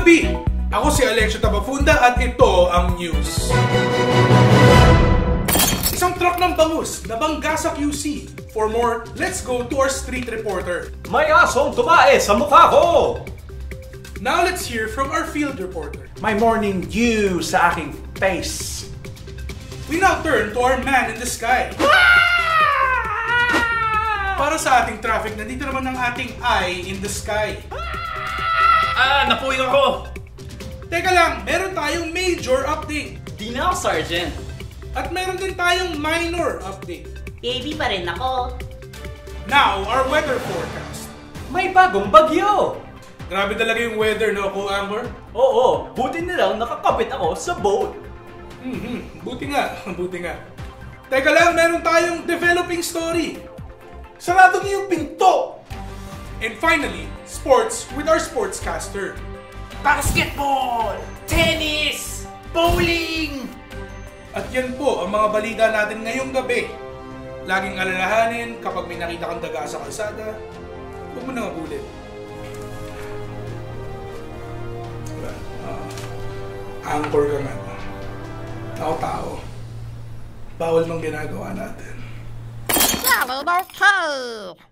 gabi! Ako si Alexio Tabafunda at ito ang news. Isang truck ng bangus nabangga sa QC. For more, let's go to our street reporter. May asong tumae sa mukha ko! Now let's hear from our field reporter. May morning dew sa aking face. We now turn to our man in the sky. Para sa ating traffic, nandito naman ang ating eye in the sky. Ah, napuwing ako! Teka lang, meron tayong major update. Di na ako, Sergeant. At meron din tayong minor update. AB pa rin ako. Now, our weather forecast. May bagong bagyo! Grabe talaga yung weather, no, Ko Amber? Oo, buti na lang nakakapit ako sa boat. Mhm, buti nga, buti nga. Teka lang, meron tayong developing story. Sarado niyo yung pinto! And finally, sports with our sportscaster. Basketball! Tennis! Bowling! At yan po ang mga balita natin ngayong gabi. Laging alalahanin kapag may nakita kang daga sa kalsada, huwag mo nang abulin. Diba? Ah, anchor ka nga. Ako tao. Bawal nung ginagawa natin. Solid okay.